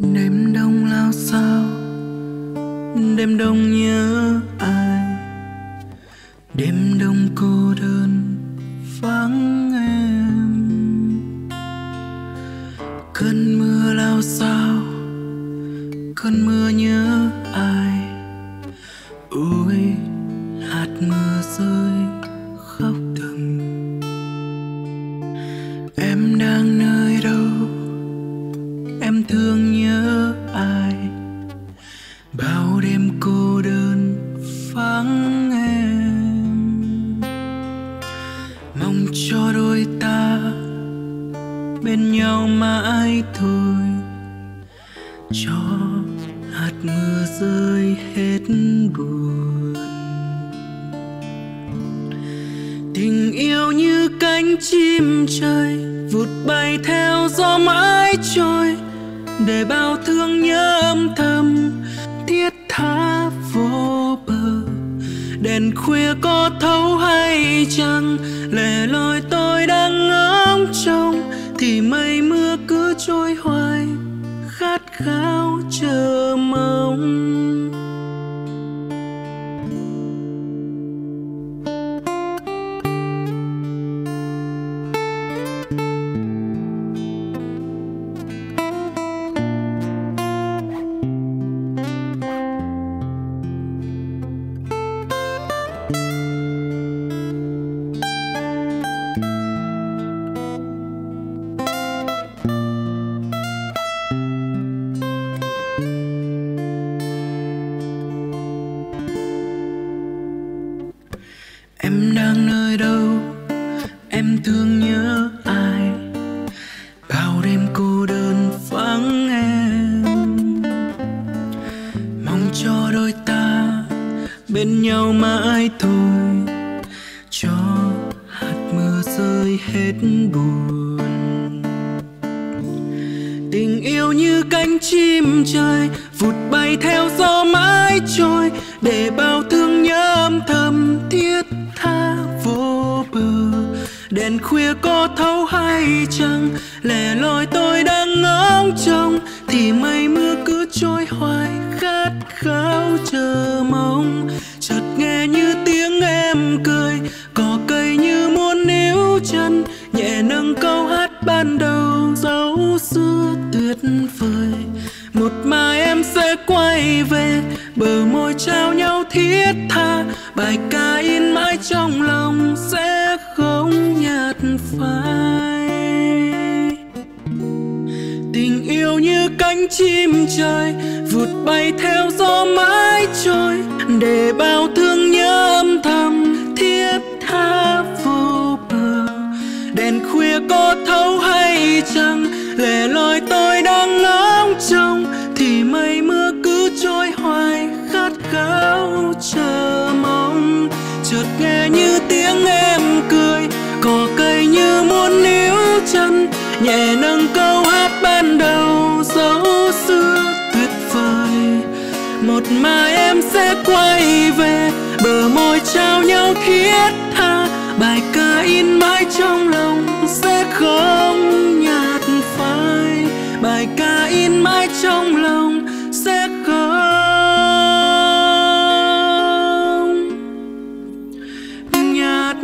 đêm đông lao sao đêm đông nhớ ai? Đêm đông cô đơn vắng em. Cơn mưa lao sao cơn mưa nhớ ai? Ôi, hạt mưa rơi khóc thầm em đang nơi đâu? Em thương nhớ bên nhau mãi thôi. Cho hạt mưa rơi hết buồn. Tình yêu như cánh chim trời, vụt bay theo gió mãi trôi. Để bao thương nhớ âm thầm, thiết tha vô bờ. Đèn khuya có thấu hay chăng, lẻ loi tôi đang ngóng trông trôi hoài khát khao chờ mong cho đôi ta, bên nhau mãi thôi. Cho hạt mưa rơi hết buồn. Tình yêu như cánh chim trời, vụt bay theo gió mãi trôi. Để bao thương nhớ âm thầm thiết tha vô bờ. Đèn khuya có thấu hay chăng? Lẻ loi tôi đang ngóng trông, thì mây mưa ban đầu dấu xưa tuyệt vời. Một mai em sẽ quay về, bờ môi trao nhau thiết tha. Bài ca in mãi trong lòng sẽ không nhạt phai. Tình yêu như cánh chim trời, vụt bay theo gió mãi trôi. Để bao thương đèn khuya có thấu hay chăng? Lẻ loi tôi đang ngóng trông, thì mây mưa cứ trôi hoài khát khao chờ mong. Chợt nghe như tiếng em cười, cỏ cây như muốn níu chân, nhẹ nâng câu hát ban đầu dấu xưa tuyệt vời. Một mai em sẽ quay về, bờ môi trao nhau thiết tha, bài ca in mãi trong lòng sẽ không nhạt phai. Bài ca in mãi trong lòng sẽ không nhạt